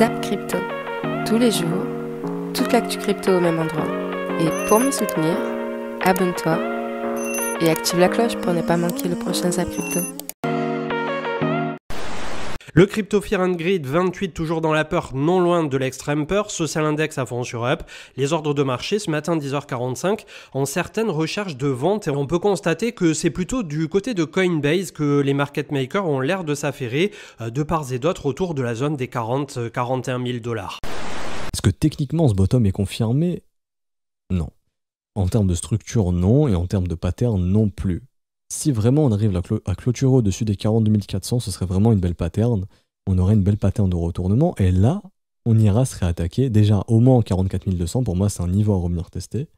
Zap Crypto. Tous les jours, toute l'actu crypto au même endroit. Et pour me soutenir, abonne-toi et active la cloche pour ne pas manquer le prochain Zap Crypto. Le crypto Fear and Grid 28 toujours dans la peur, non loin de l'extrême peur. Social Index à fond sur Up. Les ordres de marché ce matin 10h45 en certaines recherches de vente et on peut constater que c'est plutôt du côté de Coinbase que les market makers ont l'air de s'affairer euh, de part et d'autre autour de la zone des 40 41 000 dollars. Est-ce que techniquement ce bottom est confirmé? Non. En termes de structure, non, et en termes de pattern, non plus si vraiment on arrive à, clôturer au-dessus des 42 400, ce serait vraiment une belle pattern. On aurait une belle pattern de retournement. Et là, on ira se réattaquer. Déjà, au moins 44 200, pour moi, c'est un niveau à revenir tester.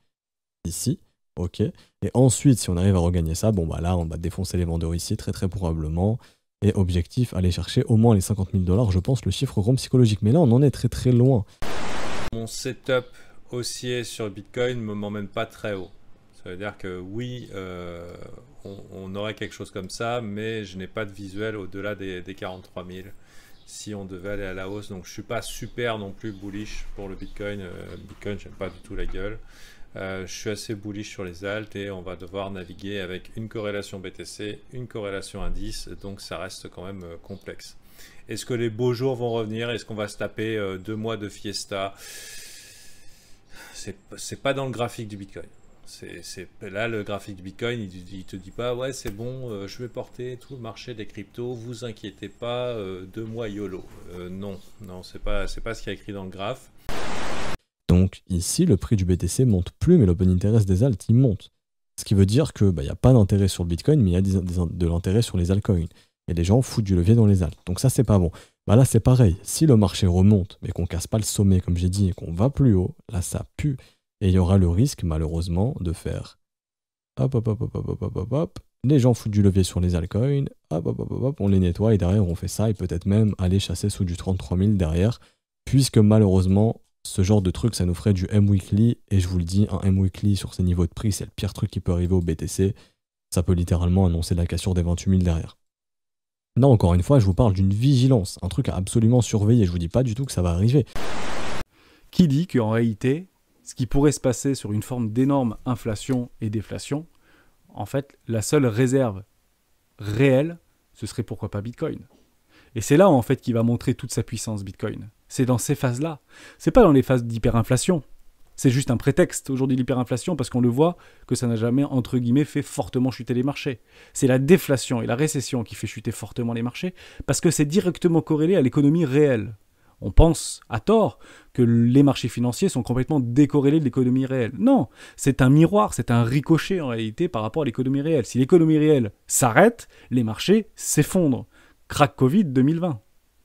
Ici, ok. Et ensuite, si on arrive à regagner ça, bon, bah là, on va défoncer les vendeurs ici, très très probablement. Et objectif, aller chercher au moins les 50 000 dollars, je pense, le chiffre rond psychologique. Mais là, on en est très très loin. Mon setup haussier sur Bitcoin ne m'emmène pas très haut. Ça veut dire que oui, euh, on, aurait quelque chose comme ça, mais je n'ai pas de visuel au-delà des, 43 000 si on devait aller à la hausse. Donc je suis pas super non plus bullish pour le Bitcoin. Euh, Bitcoin, j'aime pas du tout la gueule. Euh, je suis assez bullish sur les altes et on va devoir naviguer avec une corrélation BTC, une corrélation indice, donc ça reste quand même complexe. Est-ce que les beaux jours vont revenir? Est-ce qu'on va se taper deux mois de fiesta? C'est pas dans le graphique du Bitcoin. C'est là le graphique Bitcoin, il, te dit pas ouais c'est bon, euh, je vais porter tout le marché des cryptos, vous inquiétez pas, euh, deux mois YOLO. Euh, non, non c'est pas c'est pas ce qui est écrit dans le graphe. Donc ici le prix du BTC monte plus, mais l'open interest des alts il monte. Ce qui veut dire que bah, il n'y a pas d'intérêt sur le Bitcoin, mais il y a de l'intérêt sur les altcoins. Et les gens foutent du levier dans les alts. Donc ça c'est pas bon. Bah là c'est pareil. Si le marché remonte, mais qu'on casse pas le sommet comme j'ai dit et qu'on va plus haut, là ça pue. Et il y aura le risque, malheureusement, de faire hop, hop, hop, hop, hop, hop, hop, hop, les gens foutent du levier sur les altcoins, hop, hop, hop, hop, on les nettoie et derrière on fait ça et peut-être même aller chasser sous du 33 000 derrière, puisque malheureusement, ce genre de truc, ça nous ferait du M-Weekly, et je vous le dis, un M-Weekly sur ces niveaux de prix, c'est le pire truc qui peut arriver au BTC, ça peut littéralement annoncer la cassure des 28 000 derrière. Non, encore une fois, je vous parle d'une vigilance, un truc à absolument surveiller, je vous dis pas du tout que ça va arriver. Qui dit qu'en réalité, ce qui pourrait se passer sur une forme d'énorme inflation et déflation, en fait, la seule réserve réelle, ce serait pourquoi pas Bitcoin. Et c'est là en fait qu'il va montrer toute sa puissance Bitcoin. C'est dans ces phases-là. C'est pas dans les phases d'hyperinflation. C'est juste un prétexte aujourd'hui l'hyperinflation parce qu'on le voit que ça n'a jamais entre guillemets fait fortement chuter les marchés. C'est la déflation et la récession qui fait chuter fortement les marchés parce que c'est directement corrélé à l'économie réelle. On pense, à tort, que les marchés financiers sont complètement décorrélés de l'économie réelle. Non, c'est un miroir, c'est un ricochet en réalité par rapport à l'économie réelle. Si l'économie réelle s'arrête, les marchés s'effondrent. Crack Covid 2020.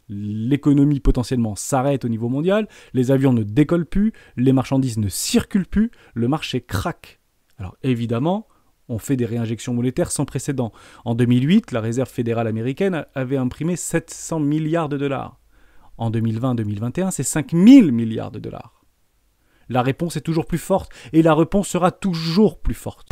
L'économie potentiellement s'arrête au niveau mondial, les avions ne décollent plus, les marchandises ne circulent plus, le marché craque. Alors évidemment, on fait des réinjections monétaires sans précédent. En 2008, la Réserve fédérale américaine avait imprimé 700 milliards de dollars en 2020-2021, c'est 5 000 milliards de dollars. La réponse est toujours plus forte et la réponse sera toujours plus forte.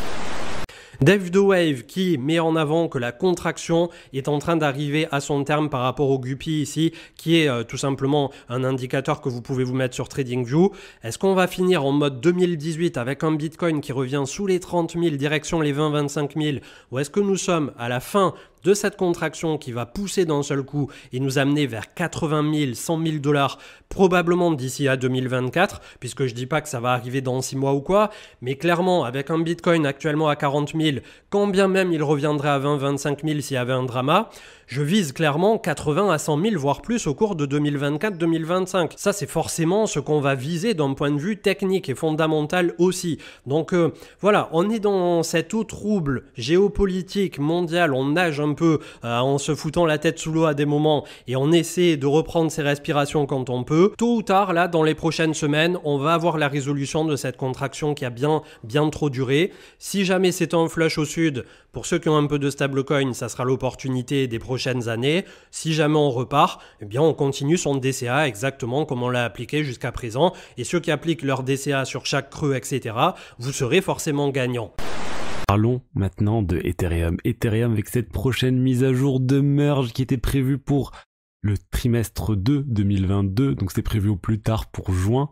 Dave The Wave qui met en avant que la contraction est en train d'arriver à son terme par rapport au Guppy ici, qui est euh, tout simplement un indicateur que vous pouvez vous mettre sur TradingView. Est-ce qu'on va finir en mode 2018 avec un Bitcoin qui revient sous les 30 000, direction les 20-25 000, ou est-ce que nous sommes à la fin de cette contraction qui va pousser d'un seul coup et nous amener vers 80 000, 100 000 dollars probablement d'ici à 2024, puisque je dis pas que ça va arriver dans 6 mois ou quoi, mais clairement avec un Bitcoin actuellement à 40 000, quand bien même il reviendrait à 20-25 000 s'il y avait un drama, je vise clairement 80 à 100 000, voire plus au cours de 2024-2025. Ça, c'est forcément ce qu'on va viser d'un point de vue technique et fondamental aussi. Donc euh, voilà, on est dans cette eau trouble géopolitique mondiale, on nage un peu euh, en se foutant la tête sous l'eau à des moments et on essaie de reprendre ses respirations quand on peut. Tôt ou tard, là, dans les prochaines semaines, on va avoir la résolution de cette contraction qui a bien, bien trop duré. Si jamais c'est un flush au sud, pour ceux qui ont un peu de stablecoin, ça sera l'opportunité des prochaines années. Si jamais on repart, eh bien on continue son DCA exactement comme on l'a appliqué jusqu'à présent. Et ceux qui appliquent leur DCA sur chaque creux, etc., vous serez forcément gagnant. Parlons maintenant de Ethereum. Ethereum avec cette prochaine mise à jour de merge qui était prévue pour le trimestre 2 2022, donc c'est prévu au plus tard pour juin.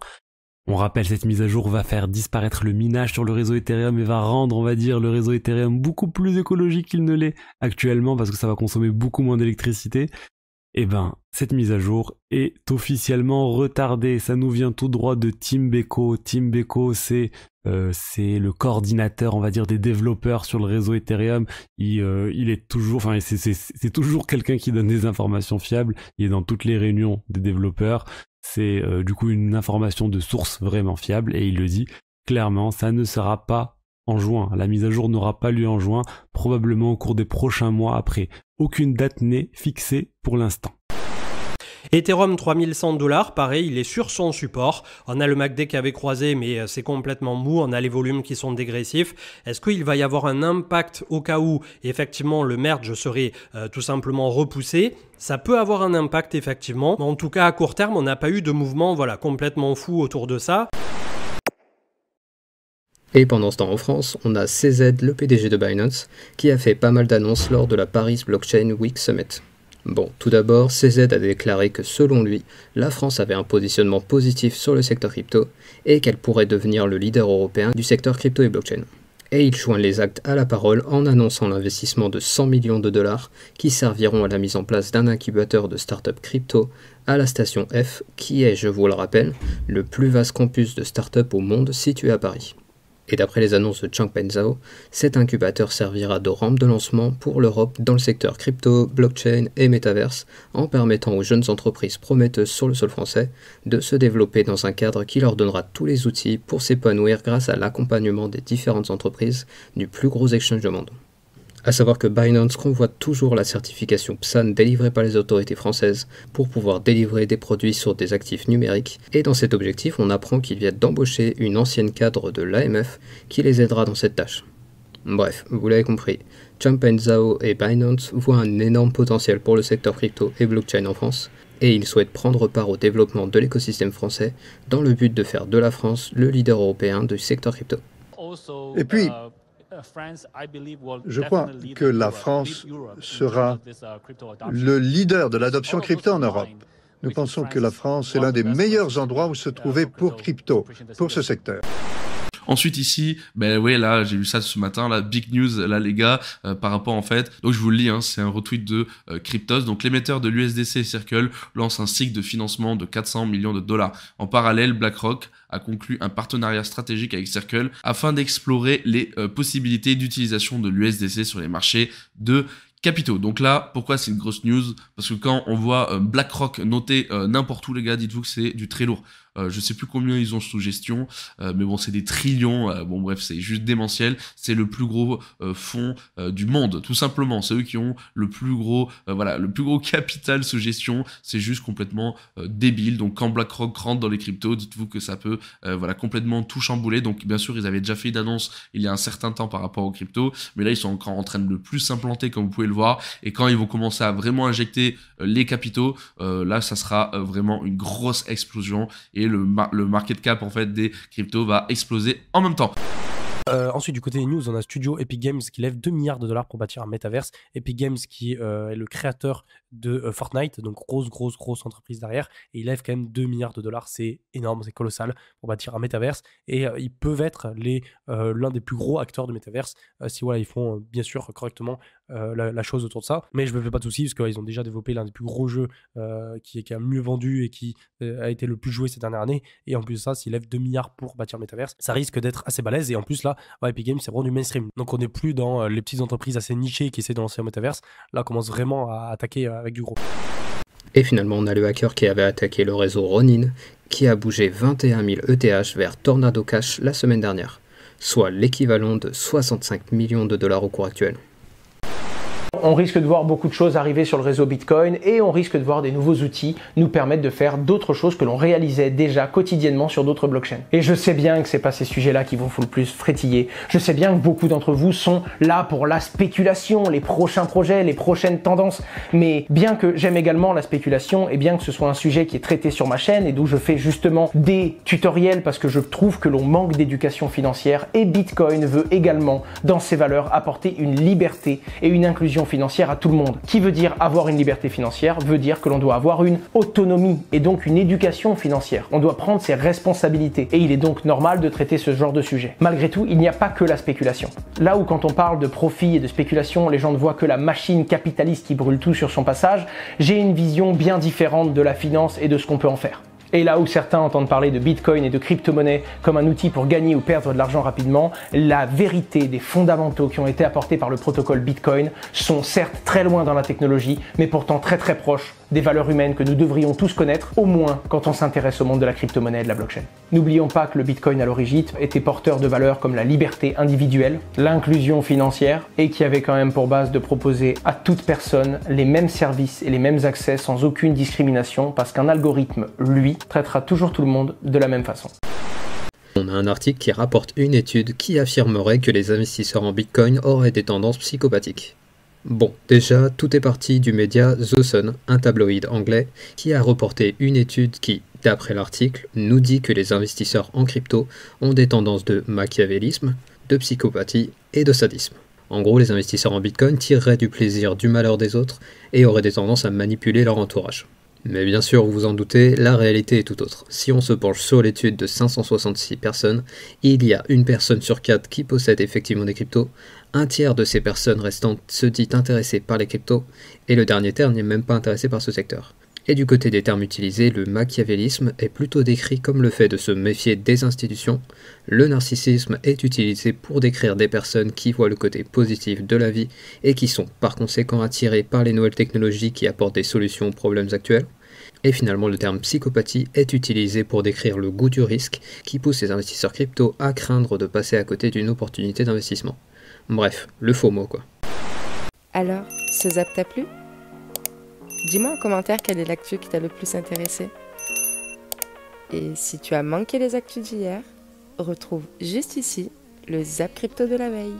On rappelle, cette mise à jour va faire disparaître le minage sur le réseau Ethereum et va rendre, on va dire, le réseau Ethereum beaucoup plus écologique qu'il ne l'est actuellement parce que ça va consommer beaucoup moins d'électricité. Eh ben, cette mise à jour est officiellement retardée. Ça nous vient tout droit de Tim Beko. Tim Beko, c'est euh, le coordinateur, on va dire, des développeurs sur le réseau Ethereum. Il, euh, est toujours, enfin, c'est toujours quelqu'un qui donne des informations fiables. Il est dans toutes les réunions des développeurs. C'est euh, du coup une information de source vraiment fiable et il le dit clairement, ça ne sera pas en juin. La mise à jour n'aura pas lieu en juin, probablement au cours des prochains mois après. Aucune date n'est fixée pour l'instant. Ethereum 3100 dollars, pareil, il est sur son support. On a le MACD qui avait croisé, mais euh, c'est complètement mou. On a les volumes qui sont dégressifs. Est-ce qu'il va y avoir un impact au cas où effectivement le merge serait euh, tout simplement repoussé? Ça peut avoir un impact effectivement, mais en tout cas à court terme, on n'a pas eu de mouvement voilà, complètement fou autour de ça. Et pendant ce temps en France, on a CZ, le PDG de Binance, qui a fait pas mal d'annonces lors de la Paris Blockchain Week Summit. Bon, tout d'abord, CZ a déclaré que selon lui, la France avait un positionnement positif sur le secteur crypto et qu'elle pourrait devenir le leader européen du secteur crypto et blockchain. Et il joint les actes à la parole en annonçant l'investissement de 100 millions de dollars qui serviront à la mise en place d'un incubateur de start-up crypto à la station F, qui est, je vous le rappelle, le plus vaste campus de start-up au monde situé à Paris. Et d'après les annonces de Changpeng Zhao, cet incubateur servira de rampe de lancement pour l'Europe dans le secteur crypto, blockchain et métaverse, en permettant aux jeunes entreprises prometteuses sur le sol français de se développer dans un cadre qui leur donnera tous les outils pour s'épanouir grâce à l'accompagnement des différentes entreprises du plus gros exchange du monde. A savoir que Binance convoite toujours la certification PSAN délivrée par les autorités françaises pour pouvoir délivrer des produits sur des actifs numériques. Et dans cet objectif, on apprend qu'ils viennent d'embaucher une ancienne cadre de l'AMF qui les aidera dans cette tâche. Bref, vous l'avez compris, Champagne Zhao et Binance voient un énorme potentiel pour le secteur crypto et blockchain en France, et ils souhaitent prendre part au développement de l'écosystème français dans le but de faire de la France le leader européen du secteur crypto. Et puis, je crois que la France sera le leader de l'adoption crypto en Europe. Nous pensons que la France est l'un des meilleurs endroits où se trouver pour crypto, pour ce secteur. Ensuite ici, ben ouais là j'ai vu ça ce matin, la big news là les gars euh, par rapport en fait, donc je vous le lis, hein, c'est un retweet de euh, Cryptos, donc l'émetteur de l'USDC Circle lance un cycle de financement de 400 millions de dollars. En parallèle, BlackRock a conclu un partenariat stratégique avec Circle afin d'explorer les euh, possibilités d'utilisation de l'USDC sur les marchés de capitaux. Donc là, pourquoi c'est une grosse news? Parce que quand on voit BlackRock noter n'importe où, les gars, dites-vous que c'est du très lourd. Euh, je sais plus combien ils ont sous gestion, euh, mais bon, c'est des trillions. Euh, bon, bref, c'est juste démentiel. C'est le plus gros fonds du monde, tout simplement. C'est eux qui ont le plus gros, voilà, le plus gros capital sous gestion. C'est juste complètement débile. Donc, quand BlackRock rentre dans les cryptos, dites-vous que ça peut, voilà, complètement tout chambouler. Donc, bien sûr, ils avaient déjà fait une annonce il y a un certain temps par rapport aux cryptos, mais là, ils sont encore en train de plus s'implanter, comme vous pouvez le voir. Et quand ils vont commencer à vraiment injecter les capitaux, là, ça sera vraiment une grosse explosion. Le, market cap en fait des cryptos va exploser en même temps. Euh, ensuite, du côté des news, on a Studio Epic Games qui lève 2 milliards de dollars pour bâtir un metaverse. Epic Games qui euh, est le créateur de euh, Fortnite, donc grosse, grosse, grosse entreprise derrière. Et il lève quand même 2 milliards de dollars. C'est énorme, c'est colossal pour bâtir un metaverse. Et ils peuvent être l'un des plus gros acteurs de metaverse si voilà, ils font bien sûr correctement la, chose autour de ça. Mais je me fais pas de soucis parce qu'ils ont déjà développé l'un des plus gros jeux qui, qui a mieux vendu et qui a été le plus joué ces dernières années. Et en plus de ça, s'ils lèvent 2 milliards pour bâtir metaverse, ça risque d'être assez balèze. Et en plus, là, Epic Games, c'est vraiment du mainstream. Donc on n'est plus dans euh, les petites entreprises assez nichées qui essaient de lancer un metaverse. Là, on commence vraiment à attaquer euh, avec du gros. Et finalement, on a le hacker qui avait attaqué le réseau Ronin, qui a bougé 21 000 ETH vers Tornado Cash la semaine dernière, soit l'équivalent de 65 millions de dollars au cours actuel on risque de voir beaucoup de choses arriver sur le réseau Bitcoin et on risque de voir des nouveaux outils nous permettre de faire d'autres choses que l'on réalisait déjà quotidiennement sur d'autres blockchains. Et je sais bien que c'est pas ces sujets-là qui vous le plus frétiller. Je sais bien que beaucoup d'entre vous sont là pour la spéculation, les prochains projets, les prochaines tendances. Mais bien que j'aime également la spéculation et bien que ce soit un sujet qui est traité sur ma chaîne et d'où je fais justement des tutoriels parce que je trouve que l'on manque d'éducation financière et Bitcoin veut également dans ses valeurs apporter une liberté et une inclusion financière à tout le monde. Qui veut dire avoir une liberté financière veut dire que l'on doit avoir une autonomie et donc une éducation financière. On doit prendre ses responsabilités et il est donc normal de traiter ce genre de sujet. Malgré tout, il n'y a pas que la spéculation. Là où quand on parle de profit et de spéculation, les gens ne voient que la machine capitaliste qui brûle tout sur son passage, j'ai une vision bien différente de la finance et de ce qu'on peut en faire. Et là où certains entendent parler de Bitcoin et de crypto-monnaie comme un outil pour gagner ou perdre de l'argent rapidement, la vérité des fondamentaux qui ont été apportés par le protocole Bitcoin sont certes très loin dans la technologie, mais pourtant très très proches des valeurs humaines que nous devrions tous connaître, au moins quand on s'intéresse au monde de la crypto-monnaie et de la blockchain. N'oublions pas que le Bitcoin à l'origine était porteur de valeurs comme la liberté individuelle, l'inclusion financière, et qui avait quand même pour base de proposer à toute personne les mêmes services et les mêmes accès sans aucune discrimination, parce qu'un algorithme, lui, traitera toujours tout le monde de la même façon. On a un article qui rapporte une étude qui affirmerait que les investisseurs en Bitcoin auraient des tendances psychopathiques. Bon, déjà, tout est parti du média The Sun, un tabloïd anglais, qui a reporté une étude qui, d'après l'article, nous dit que les investisseurs en crypto ont des tendances de machiavélisme, de psychopathie et de sadisme. En gros, les investisseurs en Bitcoin tireraient du plaisir du malheur des autres et auraient des tendances à manipuler leur entourage. Mais bien sûr, vous vous en doutez, la réalité est tout autre. Si on se penche sur l'étude de 566 personnes, il y a une personne sur quatre qui possède effectivement des cryptos, un tiers de ces personnes restantes se dit intéressées par les cryptos, et le dernier tiers n'est même pas intéressé par ce secteur. Et du côté des termes utilisés, le machiavélisme est plutôt décrit comme le fait de se méfier des institutions, le narcissisme est utilisé pour décrire des personnes qui voient le côté positif de la vie et qui sont par conséquent attirées par les nouvelles technologies qui apportent des solutions aux problèmes actuels, et finalement, le terme psychopathie est utilisé pour décrire le goût du risque qui pousse les investisseurs crypto à craindre de passer à côté d'une opportunité d'investissement. Bref, le faux mot quoi. Alors, ce zap t'a plu Dis-moi en commentaire quelle est l'actu qui t'a le plus intéressé. Et si tu as manqué les actus d'hier, retrouve juste ici le zap crypto de la veille.